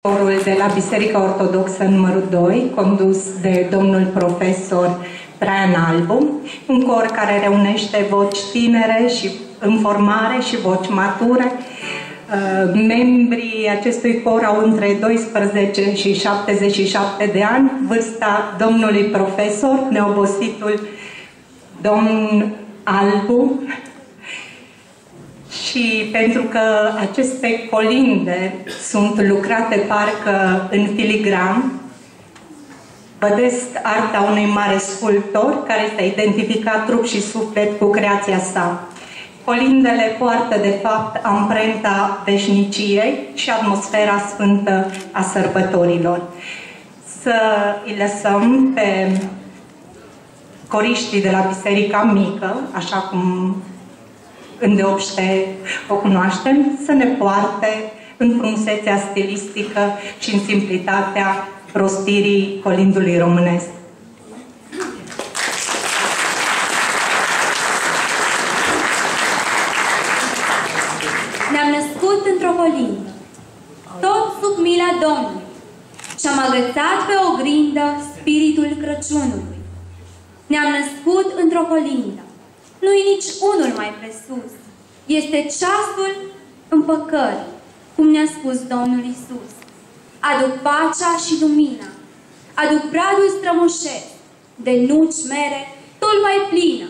Corul de la Biserica Ortodoxă numărul 2, condus de domnul profesor Brian Albu, un cor care reunește voci tinere și în formare și voci mature. Uh, membrii acestui cor au între 12 și 77 de ani, vârsta domnului profesor, neobositul domn Albu, și pentru că aceste colinde sunt lucrate parcă în filigram, vădesc arta unui mare sculptor care s-a identificat trup și suflet cu creația sa. Colindele poartă, de fapt, amprenta veșniciei și atmosfera sfântă a sărbătorilor. Să îi lăsăm pe coriștii de la Biserica Mică, așa cum îndeopște o cunoaștem, să ne poarte în frumusețea stilistică și în simplitatea rostirii colindului românesc. Ne-am născut într-o colindă, tot sub mila Domnului, și am agățat pe o grindă spiritul Crăciunului. Ne-am născut într-o colindă, nu-i nici unul mai presus. Este ceasul împăcării, cum ne-a spus Domnul Isus. Aduc pacea și lumina, aduc bradul strămoșesc, de nuci mere, tot mai plină.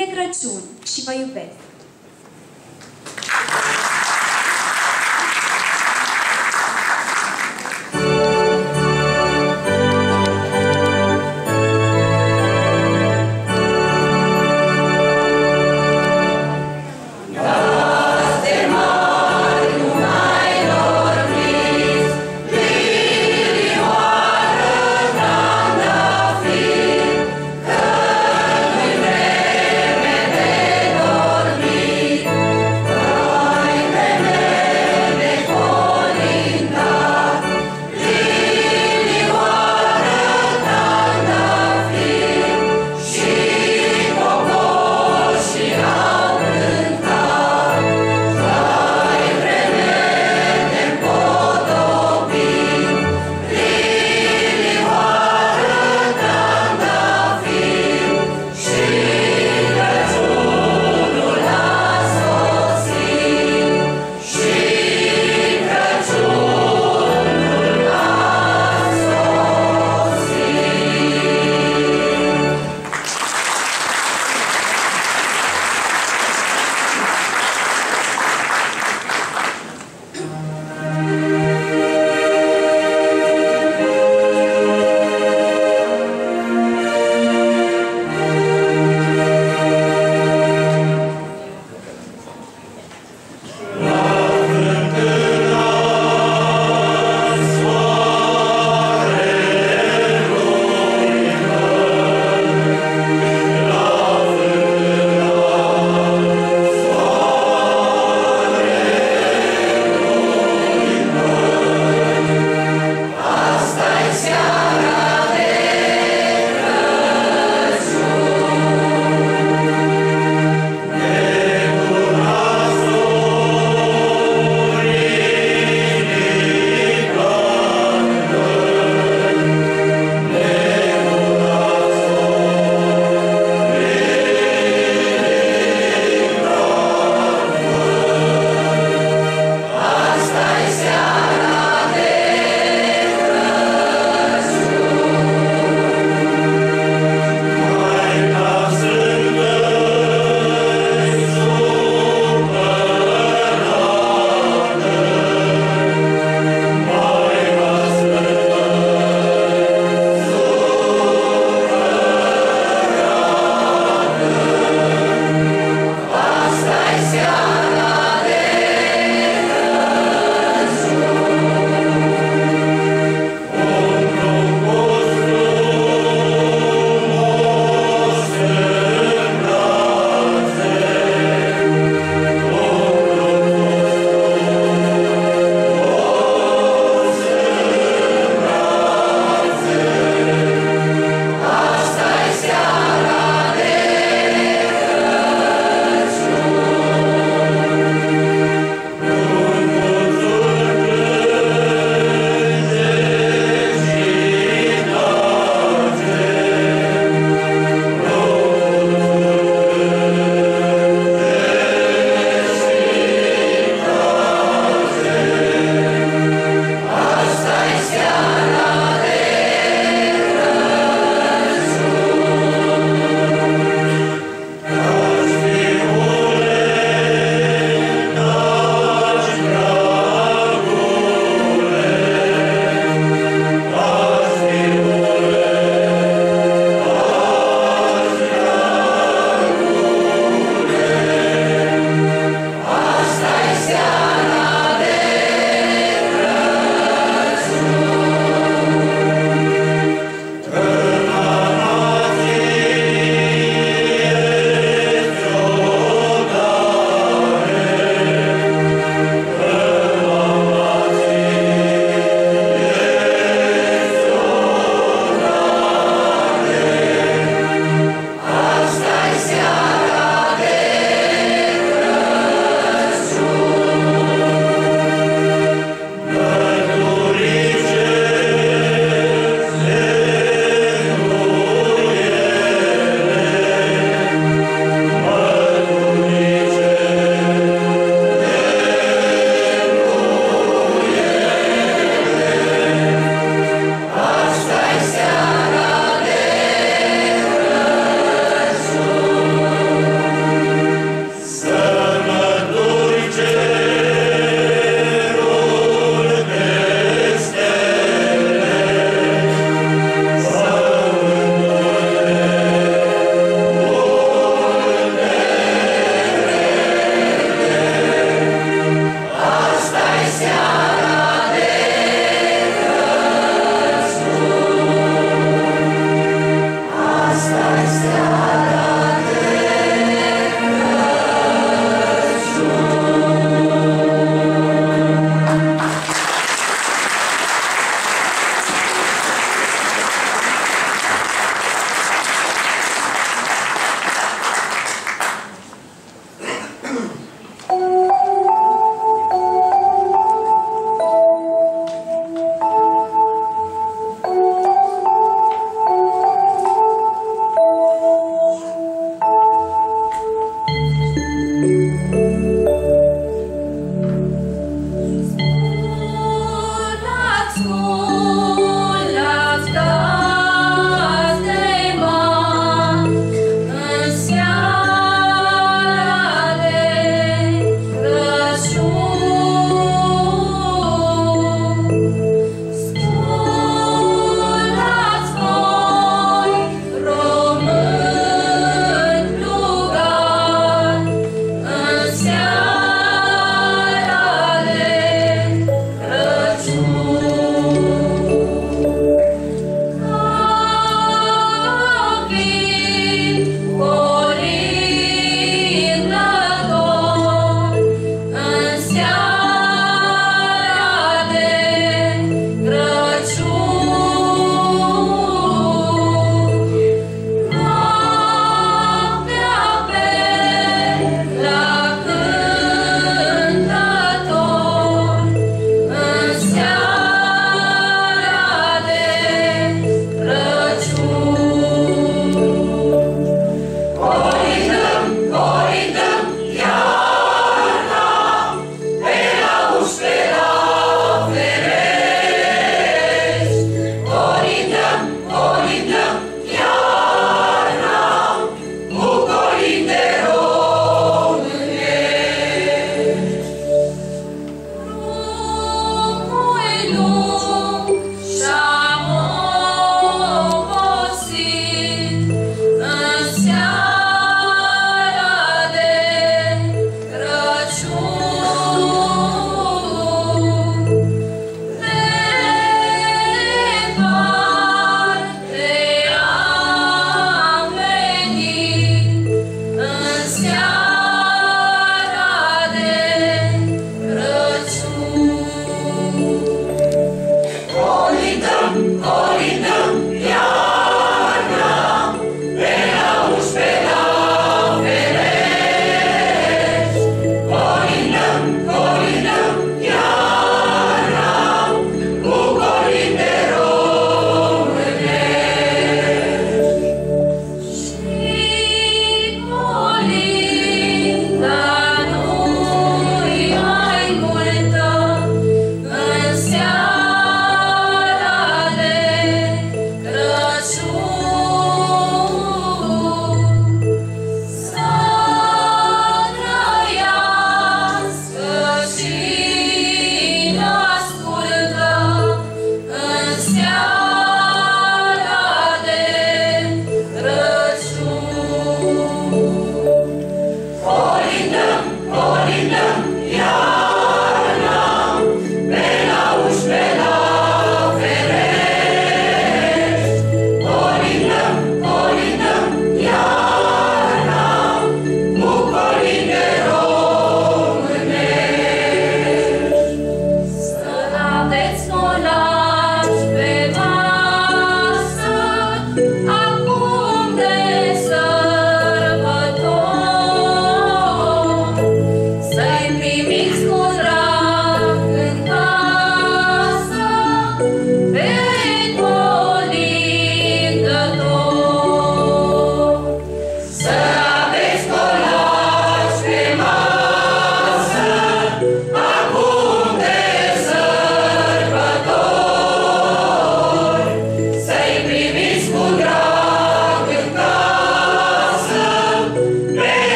E Crăciun și vă iubesc.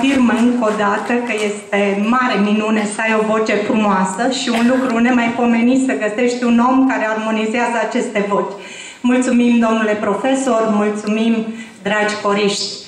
Confirmă încă o dată că este mare minune să ai o voce frumoasă și un lucru nemaipomenit să găsești un om care armonizează aceste voci. Mulțumim, domnule profesor, mulțumim, dragi coriști!